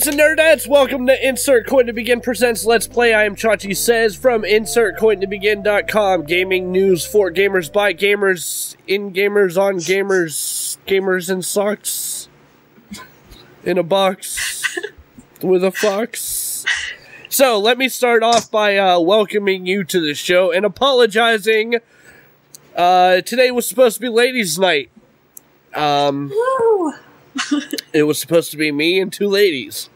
nerds and nerdettes, welcome to Insert Coin to Begin presents Let's Play. I am Chachi Says from InsertCoinToBegin.com. Gaming news for gamers by gamers, in gamers, on gamers, gamers in socks, in a box, with a fox. So, let me start off by uh, welcoming you to the show and apologizing. Uh, today was supposed to be ladies' night. Um, Woo! it was supposed to be me and two ladies.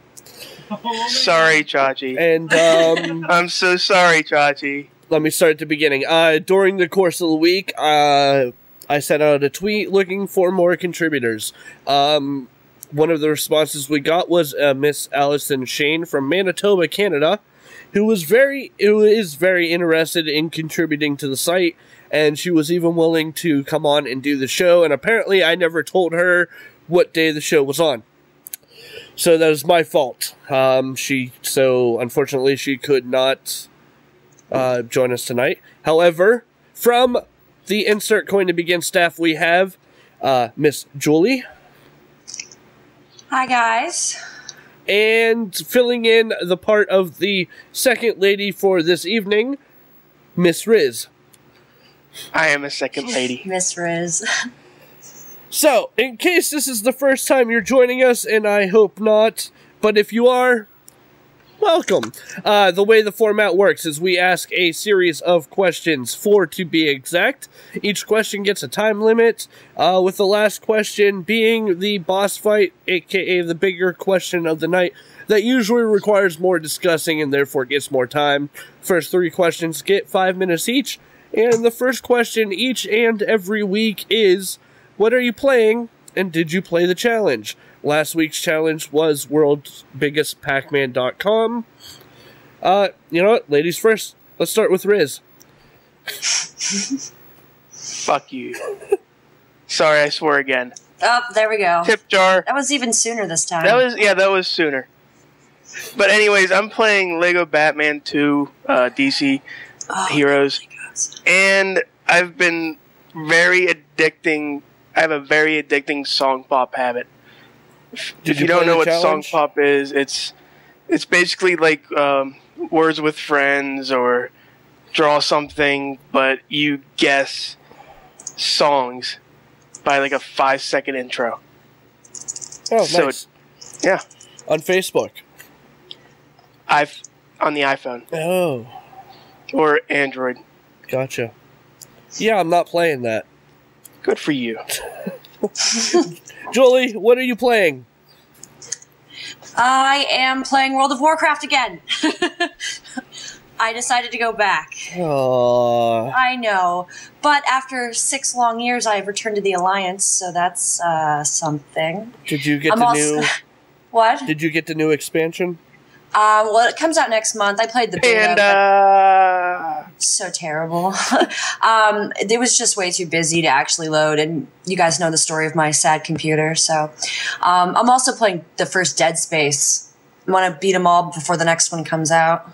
Sorry, Chachi. And um, I'm so sorry, Chachi. let me start at the beginning. Uh, during the course of the week, uh, I sent out a tweet looking for more contributors. Um, one of the responses we got was uh, Miss Allison Shane from Manitoba, Canada, who was very, who is very interested in contributing to the site, and she was even willing to come on and do the show. And apparently, I never told her what day the show was on. So that is my fault. Um, she so unfortunately she could not uh, join us tonight. However, from the insert coin to begin staff, we have uh, Miss Julie Hi, guys. and filling in the part of the second lady for this evening, Miss Riz. I am a second lady. Miss Riz. So, in case this is the first time you're joining us, and I hope not, but if you are, welcome. Uh, the way the format works is we ask a series of questions, four to be exact. Each question gets a time limit, uh, with the last question being the boss fight, aka the bigger question of the night, that usually requires more discussing and therefore gets more time. First three questions get five minutes each, and the first question each and every week is what are you playing and did you play the challenge? Last week's challenge was world's biggest Pac-Man.com. Uh, you know what? Ladies first. Let's start with Riz. Fuck you. Sorry, I swore again. Oh, there we go. Tip jar. That was even sooner this time. That was yeah, that was sooner. But anyways, I'm playing Lego Batman 2 uh, DC oh, Heroes, and I've been very addicting. I have a very addicting song pop habit. If, if you you don't know what challenge? song pop is, it's it's basically like um, words with friends or draw something, but you guess songs by like a five second intro. Oh, So nice. Yeah, On Facebook. I've on the iPhone Oh, or Android. gotcha. Yeah, I'm not playing that. Good for you. Julie, what are you playing? I am playing World of Warcraft again. I decided to go back. Aww. I know. But after six long years, I have returned to the Alliance, so that's uh, something. Did you get I'm the also. new? what? Did you get the new expansion? Um, well, it comes out next month. I played the beta. And but- uh, so terrible. um, it was just way too busy to actually load, and you guys know the story of my sad computer. So, um, I'm also playing the first Dead Space. I want to beat them all before the next one comes out.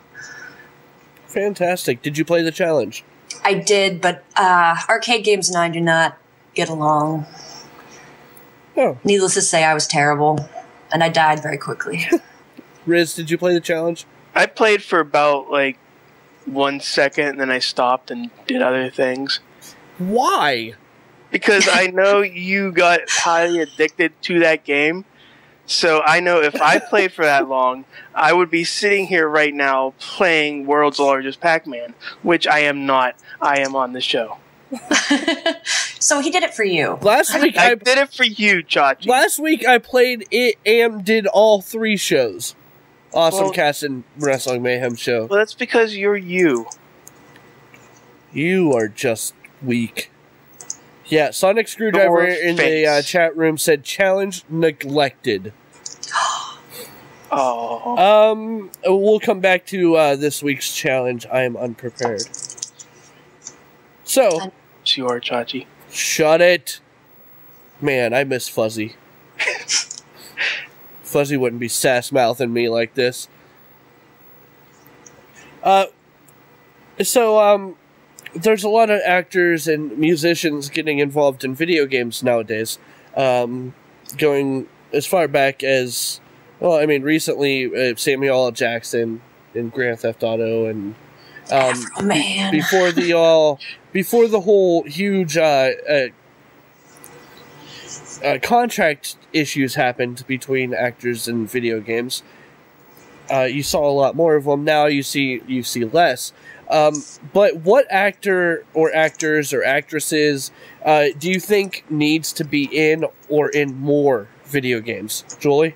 Fantastic. Did you play the challenge? I did, but uh, arcade games and I do not get along. Oh, Needless to say, I was terrible, and I died very quickly. Riz, did you play the challenge? I played for about like one second, and then I stopped and did other things Why? because I know you got highly addicted to that game. So I know if I played for that long, I would be sitting here right now playing World's Largest Pac-Man, which I am not. I am on the show. so he did it for you. Last week I I did it for you, Chachi. last week I played it and did all three shows. Awesome Well- Cast and Wrestling Mayhem show. Well, that's because you're you. You are just weak. Yeah, Sonic Screwdriver Your in the uh, chat room said challenge neglected. Oh, Um, we'll come back to uh, this week's challenge. I am unprepared. So, it's your Chachi. shut it. Man, I miss Fuzzy. Fuzzy wouldn't be sass mouthing me like this. Uh, so um, there's a lot of actors and musicians getting involved in video games nowadays. Um, going as far back as Well, I mean, recently uh, Samuel L. Jackson in Grand Theft Auto, and um, oh man. before the all before the whole huge uh, uh, uh, contract issues happened between actors and video games. Uh, you saw a lot more of them. Now you see you see less. Um, but what actor or actors or actresses uh, do you think needs to be in or in more video games, Julie?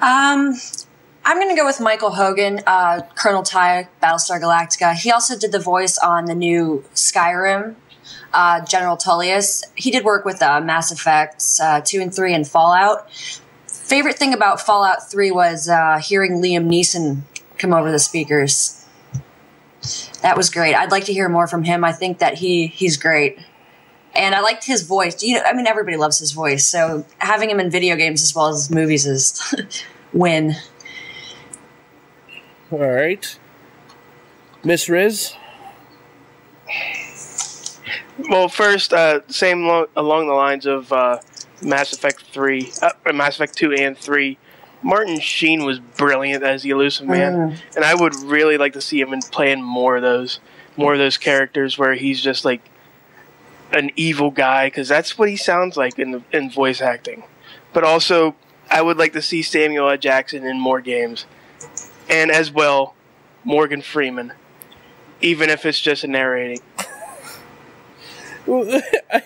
Um, I'm gonna go with Michael Hogan, uh, Colonel Tigh, Battlestar Galactica. He also did the voice on the new Skyrim, uh, General Tullius. He did work with uh, Mass Effects uh, two and three and Fallout. Favorite thing about Fallout three was uh, hearing Liam Neeson come over the speakers. That was great. I'd like to hear more from him. I think that he he's great. And I liked his voice. You know, I mean, everybody loves his voice. So having him in video games as well as movies is win. All right, Miss Riz. Well, first, uh, same lo- along the lines of uh, Mass Effect three, uh, Mass Effect two and three. Martin Sheen was brilliant as the elusive man, Mm. and I would really like to see him in playing more of those, more of those characters where he's just like an evil guy, because that's what he sounds like in the, in voice acting. But also, I would like to see Samuel L. Jackson in more games, and as well, Morgan Freeman, even if it's just a narrating. Well, I,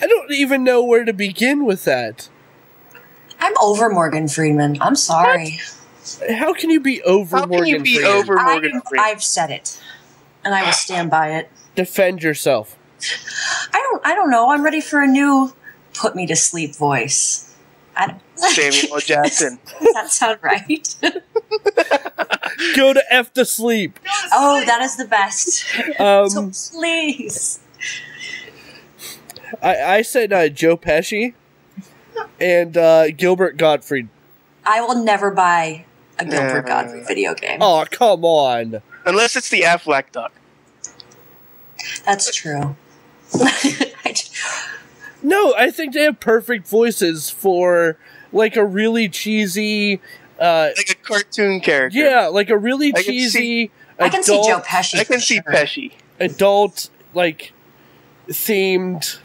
I don't even know where to begin with that. I'm over Morgan Freeman. I'm sorry. How can you be over How can Morgan you be Freeman? over Morgan I'm- Freeman? I've said it, and I will stand by it. Defend yourself. I don't. I don't know. I'm ready for a new "put me to sleep" voice. I don't, Samuel L. Jackson. Does that sound right? Go to F to sleep. oh, that is the best. Um, so please. I, I said uh, Joe Pesci and uh, Gilbert Gottfried. I will never buy a Gilbert Uh, Gottfried video game. Oh, come on. Unless it's the Aflac duck. That's true. I j- No, I think they have perfect voices for like a really cheesy, uh, Like a cartoon character. yeah, like a really I can cheesy. see- I can see adult- Joe Pesci. I can see sure. Pesci. adult like themed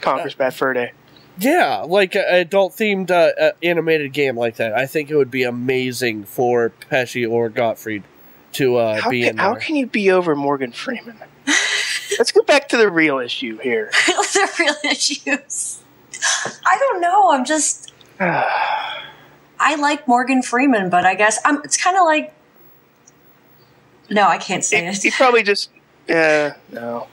Conker's Bad Fur Day. yeah like an adult themed uh, uh, animated game like that i think it would be amazing for pesci or gottfried to uh, How be can, in how can you be over Morgan Freeman? Let's go back to the real issue here. the real issues. I don't know. I'm just. I like Morgan Freeman, but I guess I'm. It's kind of like. No, I can't say he, it. he probably just uh no.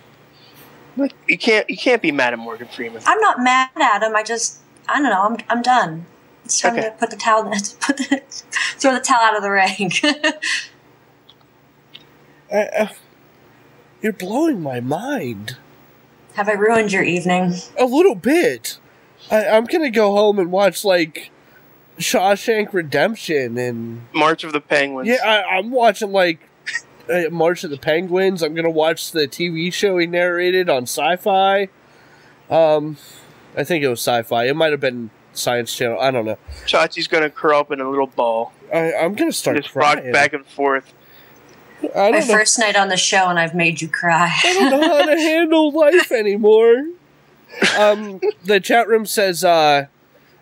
Look, you can't you can't be mad at Morgan Freeman. I'm not mad at him. I just. I don't know. I'm. I'm done. It's time Okay. to put the towel. Put the throw the towel out of the ring. I, uh, you're blowing my mind Have I ruined your evening? a little bit I, i'm gonna go home and watch like shawshank redemption and March of the Penguins. yeah I, i'm watching like uh, march of the penguins i'm gonna watch the tv show he narrated on sci-fi um i think it was sci-fi it might have been science channel i don't know Chachi's gonna curl up in a little ball. I, i'm gonna start Just rock back and forth. I My don't know. first night on the show, and I've made you cry. I don't know how to handle life anymore. Um, the chat room says uh,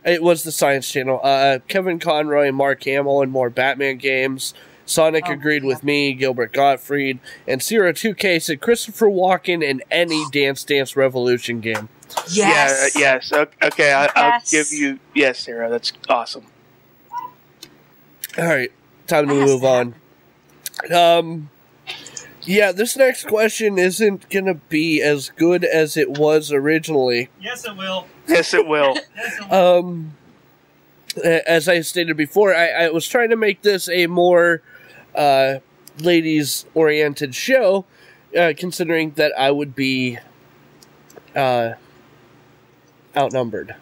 it was the Science Channel. Uh, Kevin Conroy and Mark Hamill and more Batman games. Sonic Oh, agreed yeah. with me, Gilbert Gottfried, and Zero Two K said Christopher Walken in any Dance Dance Revolution game. Yes. Yeah, yes. Okay, I, I'll Yes. give you yes, Sarah. That's awesome. All right, time to I asked move that. on. Um, yeah, this next question isn't gonna be as good as it was originally. Yes, it will. Yes, it will. Yes, it will. Um, as I stated before, I, I was trying to make this a more uh, ladies oriented show, uh, considering that I would be uh, outnumbered.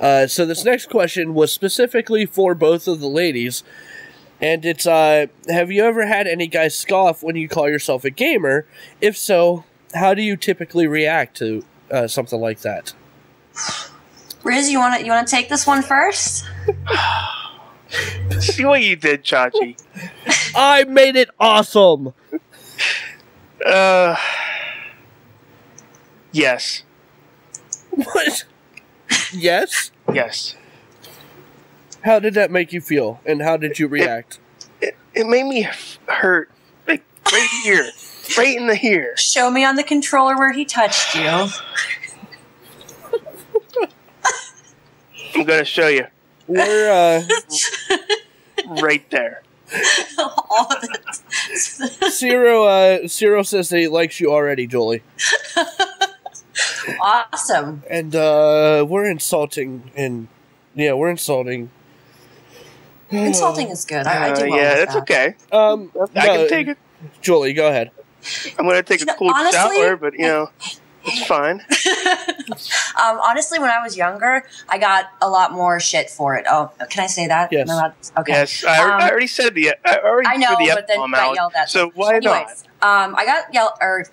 Uh, so this next question was specifically for both of the ladies, and it's uh, have you ever had any guys scoff when you call yourself a gamer? If so, how do you typically react to uh, something like that? Riz, you want to you want to take this one first? See what you did, Chachi. I made it awesome. Uh, yes, What? yes. yes. How did that make you feel, and how did you react? It, it made me hurt, like right here, right in the here. Show me on the controller where he touched you. I'm gonna show you We're uh, right there. All of. Zero. Uh, Zero says that he likes you already, Julie, Awesome. and uh, we're insulting, and yeah, we're insulting. Insulting is good. I, I Uh, do well yeah, with that's that. okay. Um, I no, can take it. Julie, go ahead. I'm gonna take a You know, cold honestly- shower, but you know, it's fine. Um, honestly, when I was younger, I got a lot more shit for it. Oh, can I say that? Yes. Am Okay. Yes, I, Um, I already said the I already I know, the but then I got yelled at. So why Anyways, um, I got yelled or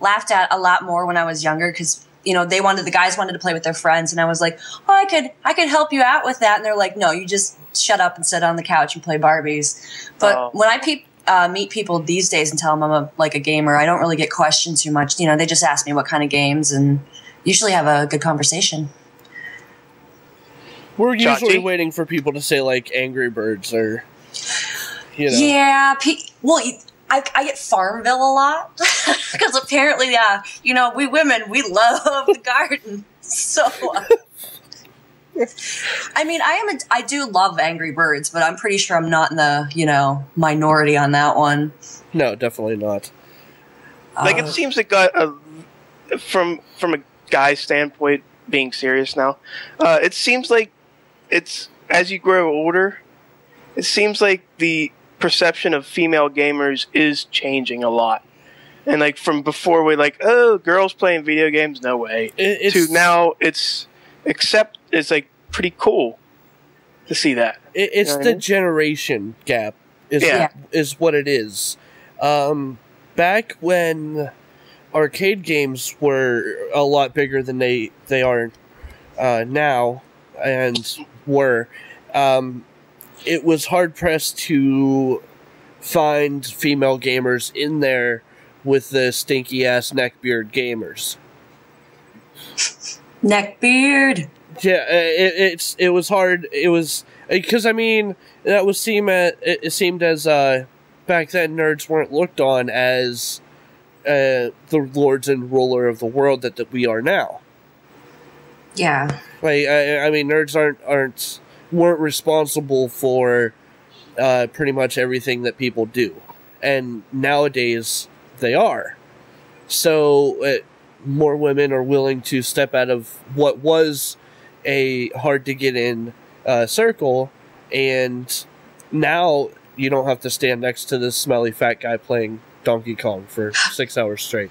laughed at a lot more when I was younger because you know they wanted the guys wanted to play with their friends, and I was like, oh, I could I could help you out with that, and they're like, no, you just shut up and sit on the couch and play Barbies. But Oh. when I peep. Uh, meet people these days and tell them I'm a, like a gamer. I don't really get questioned too much. You know, they just ask me what kind of games and usually have a good conversation. We're usually Chachi? waiting for people to say like Angry Birds or, you know. Yeah, pe- well, you- I, I get Farmville a lot because apparently, yeah, you know, we women we love the garden. So, uh, I mean, I am a, I do love Angry Birds, but I'm pretty sure I'm not in the you know minority on that one. No, definitely not. like Uh, it seems it got a from from a guy's standpoint being serious now uh, it seems like it's as you grow older it seems like the perception of female gamers is changing a lot and like from before we like oh girls playing video games no way It, to now it's accept it's like pretty cool to see that It, it's You know what I the mean? generation gap is Yeah. is what it is. Um, back when arcade games were a lot bigger than they they are uh, now and were, um, it was hard pressed to find female gamers in there with the stinky ass neckbeard gamers. Neckbeard. Yeah, uh, it, it's it was hard. It was because I mean that was seem at, it, it seemed as uh, back then nerds weren't looked on as uh, the lords and ruler of the world that, that we are now. Yeah, Like I, I mean, nerds aren't aren't weren't responsible for uh, pretty much everything that people do, and nowadays they are. So uh, more women are willing to step out of what was a hard to get in uh, circle, and now you don't have to stand next to this smelly fat guy playing Donkey Kong for six hours straight.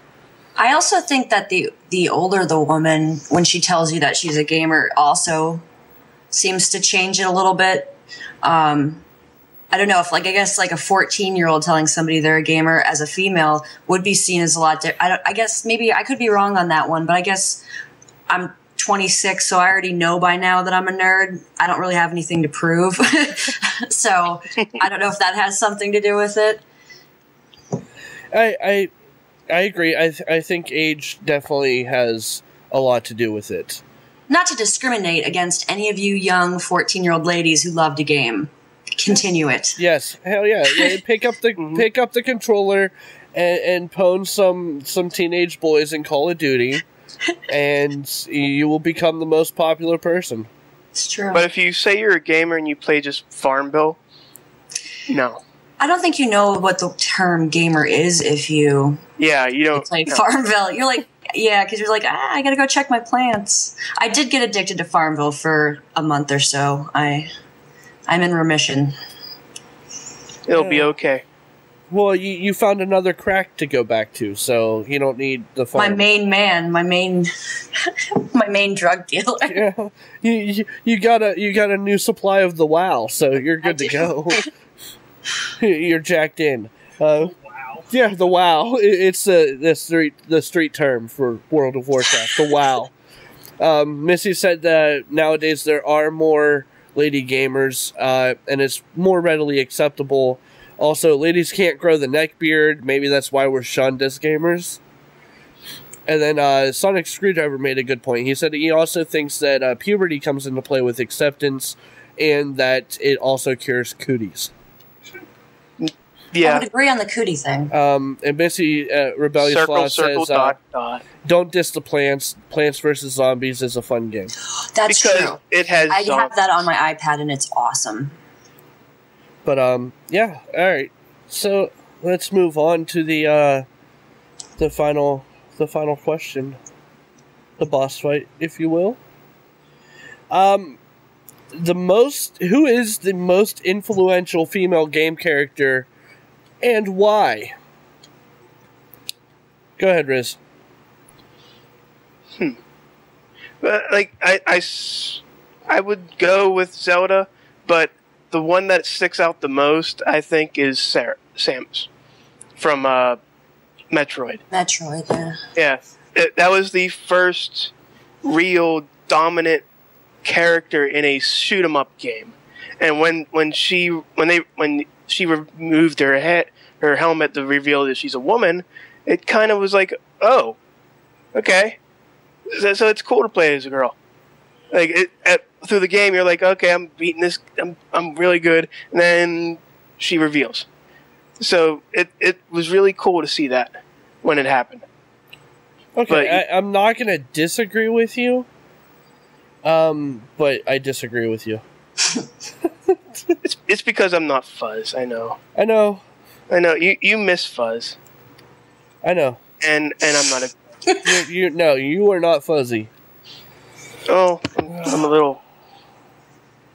I also think that the the older the woman, when she tells you that she's a gamer, also seems to change it a little bit. Um, I don't know if, like, I guess like a fourteen year old telling somebody they're a gamer as a female would be seen as a lot. Di- I. I guess maybe I could be wrong on that one, but I guess I'm 26, so I already know by now that I'm a nerd. I don't really have anything to prove, so I don't know if that has something to do with it. I I I agree. I th- I think age definitely has a lot to do with it. Not to discriminate against any of you young 14 year old ladies who love to game continue it Yes, hell yeah. yeah pick up the Mhm. pick up the controller and, and pwn some some teenage boys in Call of Duty, and you will become the most popular person. it's true but if you say you're a gamer and you play just farmville no i don't think you know what the term gamer is if you yeah you don't play no. farmville you're like yeah because you're like ah, i gotta go check my plants i did get addicted to farmville for a month or so i i'm in remission it'll be okay Well, you, you found another crack to go back to, so you don't need the farm. my main man my main my main drug dealer yeah, you, you you got a you got a new supply of the WoW, so you're good to do. go. you're jacked in. Uh, Yeah, the WoW. It's the the street the street term for World of Warcraft. The WoW. Um, Missy said that nowadays there are more lady gamers, uh, and it's more readily acceptable. Also, ladies can't grow the neck beard. Maybe that's why we're shunned as gamers. And then uh, Sonic Screwdriver made a good point. He said he also thinks that uh, puberty comes into play with acceptance, and that it also cures cooties. I would agree on the cootie thing. Um, and Missy uh, Rebellious Circle, Flaw circle, says, uh, dot, dot. "Don't diss the plants. Plants versus Zombies is a fun game." That's Because true. it has. I have that on my iPad and it's awesome. But um, yeah. All right. So let's move on to the uh, the final the final question, the boss fight, if you will. Um, the most who is the most influential female game character, and why? Go ahead, Riz. Hmm. But, like I, I would go with Zelda, but the one that sticks out the most, I think, is Sarah, Samus from uh, Metroid. Metroid, yeah. Yeah, it, that was the first real dominant character in a shoot 'em up game. And when when she when they when she removed her head her helmet to reveal that she's a woman, it kind of was like, oh, okay. So, so it's cool to play as a girl. Like it, at, through the game, you're like, okay, I'm beating this. I'm I'm really good. And then she reveals. So it it was really cool to see that when it happened. Okay, But- I, I'm not gonna disagree with you. Um, but I disagree with you. It's it's because I'm not Fuzz. I know. I know, I know. You you miss Fuzz, I know. and and I'm not a. You, you no, you are not fuzzy. Oh, I'm, I'm a little.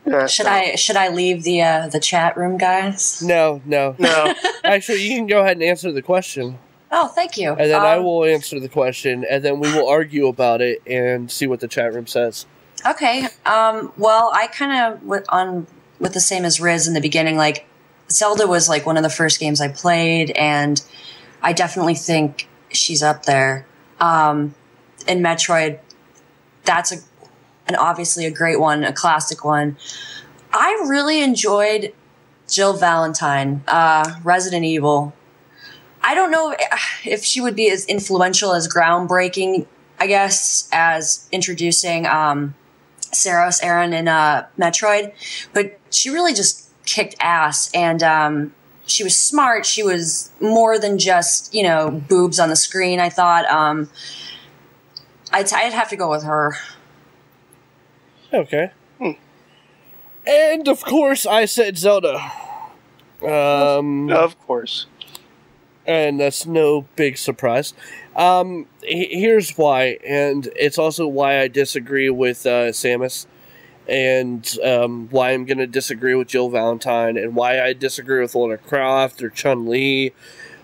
Nah, Should no. I should I leave the uh, the chat room, guys? No, no. No. Actually, you can go ahead and answer the question, Oh, thank you. and then I Um, will answer the question, and then we will argue about it and see what the chat room says. Okay. Um, well, I kind of went on with the same as Riz in the beginning. Like, Zelda was like one of the first games I played, and I definitely think she's up there. Um, in Metroid, that's a, an obviously a great one, a classic one. I really enjoyed Jill Valentine, uh, Resident Evil. I don't know if she would be as influential as groundbreaking, I guess, as introducing um, Samus Aran in uh, Metroid, but she really just kicked ass and um, she was smart. She was more than just, you know, boobs on the screen, I thought. Um, I'd, I'd have to go with her. Okay. And of course, I said Zelda. Um, of course. and that's no big surprise. Um, he- here's why, and it's also why I disagree with uh, Samus, and um, why I'm going to disagree with Jill Valentine, and why I disagree with Lara Croft or Chun Li,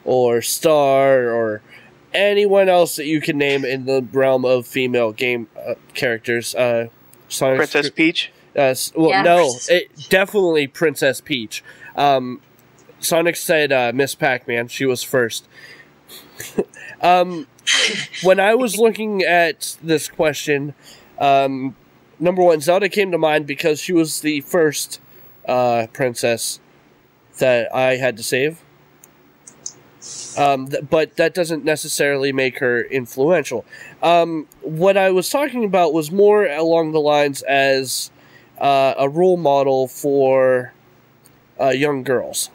or Star, or anyone else that you can name in the realm of female game uh, characters. Uh, Sonic Princess Peach. uh, well, Yeah, no, it, definitely Princess Peach. Um, Sonic said uh, Miss Pac-Man. She was first. Um, when I was looking at this question, um, number one, Zelda came to mind because she was the first uh, princess that I had to save. Um, th- but that doesn't necessarily make her influential. Um, what I was talking about was more along the lines as uh, a role model for uh, young girls.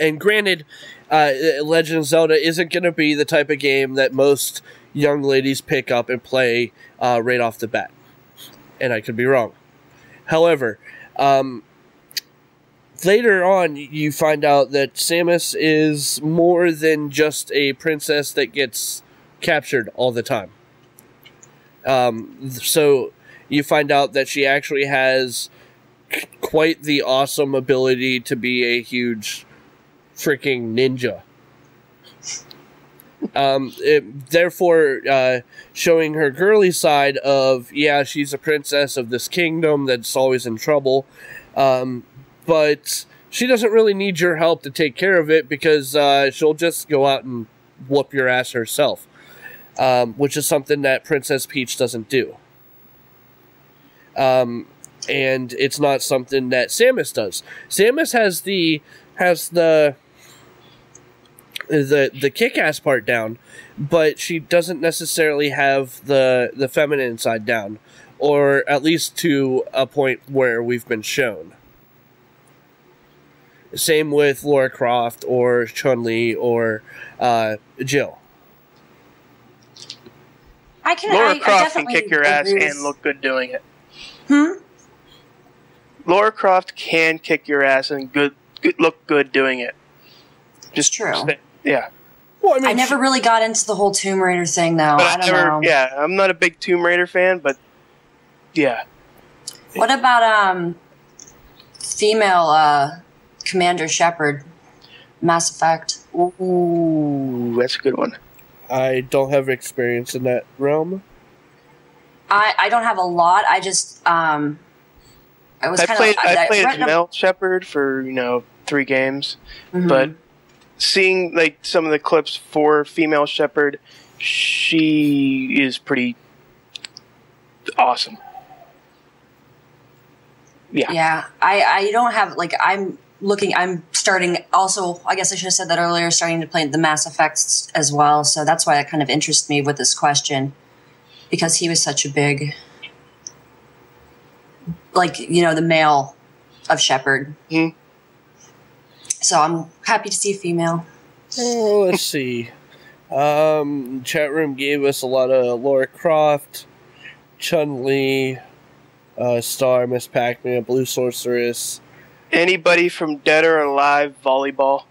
And granted, uh, Legend of Zelda isn't going to be the type of game that most young ladies pick up and play uh, right off the bat. And I could be wrong. However, um, later on, you find out that Samus is more than just a princess that gets captured all the time. Um, so you find out that she actually has quite the awesome ability to be a huge freaking ninja. Um, it, therefore, uh, showing her girly side of yeah, she's a princess of this kingdom that's always in trouble, um, but she doesn't really need your help to take care of it because uh, she'll just go out and whoop your ass herself. um, which is something that Princess Peach doesn't do. Um, and it's not something that Samus does. Samus has the has the the the kick ass part down, but she doesn't necessarily have the the feminine side down, or at least to a point where we've been shown. Same with Lara Croft or Chun Li or uh, Jill. I can. Lara I, I Croft can kick your ass agree with- and look good doing it. Hmm. Lara Croft can kick your ass and good, good look good doing it. Just true. Yeah, Well, I mean, I never really got into the whole Tomb Raider thing, though. but I I don't never. know. Yeah, I'm not a big Tomb Raider fan, but yeah, What about um, female uh, Commander Shepard, Mass Effect? ooh, that's a good one. I don't have experience in that realm. I, I don't have a lot. I just um, I was I played. of I played read as in a- Mel Shepard for you know three games, Mhm. but seeing like some of the clips for female Shepard, she is pretty awesome. Yeah. yeah, I I don't have like I'm looking. I'm starting. Also, I guess I should have said that earlier. Starting to play the Mass Effects as well. So that's why it kind of interests me with this question, because he was such a big, like you know, the male of Shepard. Mhm. So I'm happy to see a female. Oh, let's see. Um, chat room gave us a lot of Lara Croft, Chun Li, uh, Star, Miss Pac Man, Blue Sorceress. Anybody from Dead or Alive volleyball,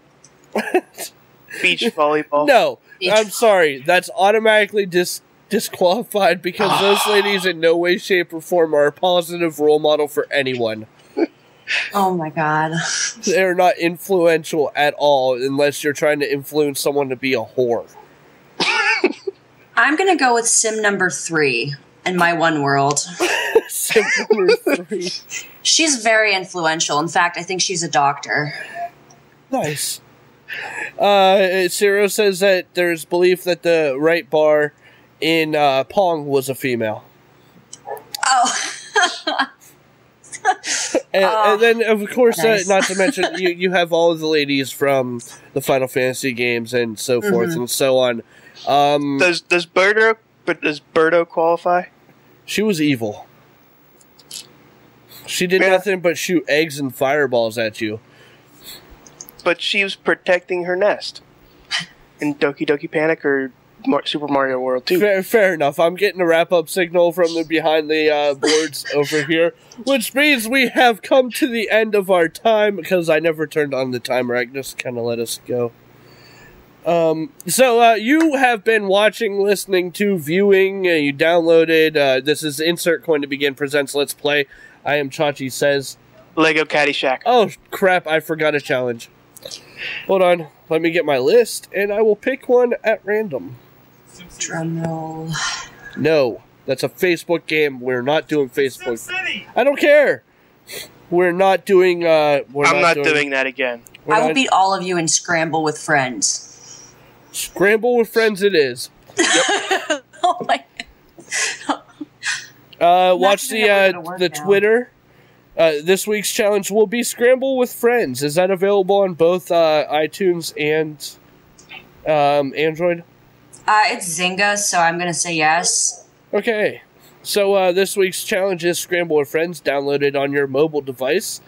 beach volleyball. No, Beach- I'm sorry. That's automatically dis- disqualified because those ladies in no way, shape, or form are a positive role model for anyone. Oh my god. They're not influential at all unless you're trying to influence someone to be a whore. I'm gonna go with sim number three in my one world. Sim number three. She's very influential. In fact, I think she's a doctor. Nice. Uh, Ciro says that there's belief that the right bar in uh, Pong was a female. Oh, And, Oh, and then, of course, nice. uh, not to mention, you, you have all of the ladies from the Final Fantasy games and so forth Mhm. and so on. Um, Does does Birdo but does Birdo qualify? she was evil. She did Yeah. nothing but shoot eggs and fireballs at you. But she was protecting her nest in Doki Doki Panic or Mar- Super Mario World 2. Fair, fair enough. I'm getting a wrap up signal from the behind the uh, boards over here, which means we have come to the end of our time because I never turned on the timer. I just kind of let us go. Um, so uh, you have been watching, listening to, viewing. Uh, you downloaded. Uh, this is Insert Coin to Begin presents Let's Play. I am Chachi says. Lego Caddyshack. Oh crap! I forgot a challenge. Hold on. Let me get my list, and I will pick one at random. Drum roll. No, that's a Facebook game. We're not doing Facebook. City. I don't care. We're not doing. Uh, we're I'm not doing that again. we're I will beat all of you in Scramble with Friends. Scramble with friends. It is. oh my! Uh, watch the uh, the now. Twitter. Uh, this week's challenge will be Scramble with Friends. Is that available on both uh, iTunes and um, Android? Uh, it's Zynga, so I'm gonna say yes. Okay. So uh, this week's challenge is Scramble with Friends. Download it on your mobile device.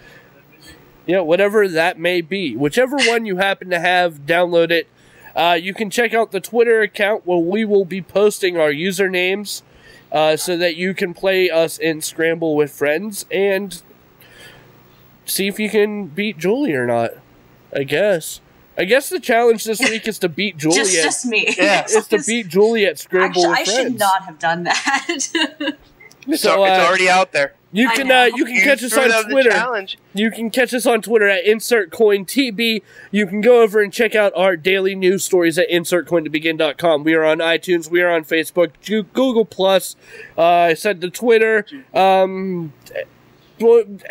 Yeah, whatever that may be. Whichever one you happen to have, download it. Uh, you can check out the Twitter account where we will be posting our usernames uh, so that you can play us in Scramble with Friends and see if you can beat Julie or not. I guess. I guess the challenge this week is to beat Juliet. Just, just me. Yeah, It's to beat Juliet Scramble Actually, I Friends. should not have done that. It's, So, al- it's uh, already out there. You can uh, you can You catch us on Twitter. You can catch us on Twitter at InsertCoinTB. You can go over and check out our daily news stories at InsertCoinToBegin.com. We are on iTunes. We are on Facebook, Google Plus. Uh, I said to Twitter. Um,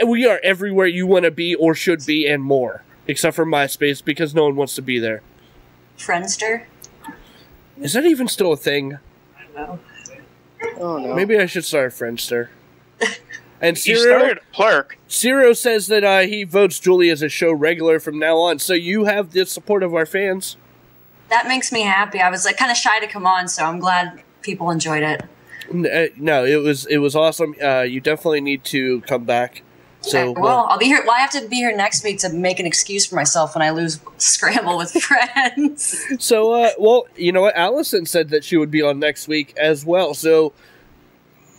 we are everywhere you want to be or should be, and more, except for MySpace because no one wants to be there. Friendster. Is that even still a thing? I know. Oh no. Maybe I should start a Friendster. And you Ciro, started a Plurk. Ciro says that uh, he votes Julie as a show regular from now on. So you have the support of our fans. That makes me happy. I was like kind of shy to come on, so I'm glad people enjoyed it. Uh, No, it was it was awesome. Uh, you definitely need to come back. So Okay, well, I'll be here. Well, I have to be here next week to make an excuse for myself when I lose Scramble with friends. So, uh, well, you know what? Allison said that she would be on next week as well. So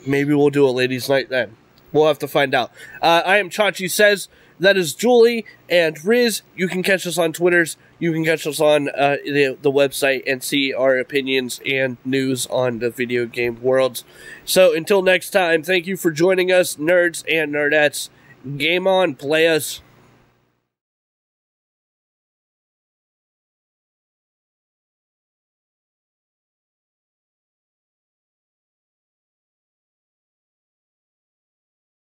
maybe we'll do a ladies' night then. We'll have to find out. Uh, I am Chachi Says. That is Julie and Riz. You can catch us on Twitters. You can catch us on uh, the, the website and see our opinions and news on the video game worlds. So until next time, thank you for joining us, nerds and nerdettes. Game on, play us.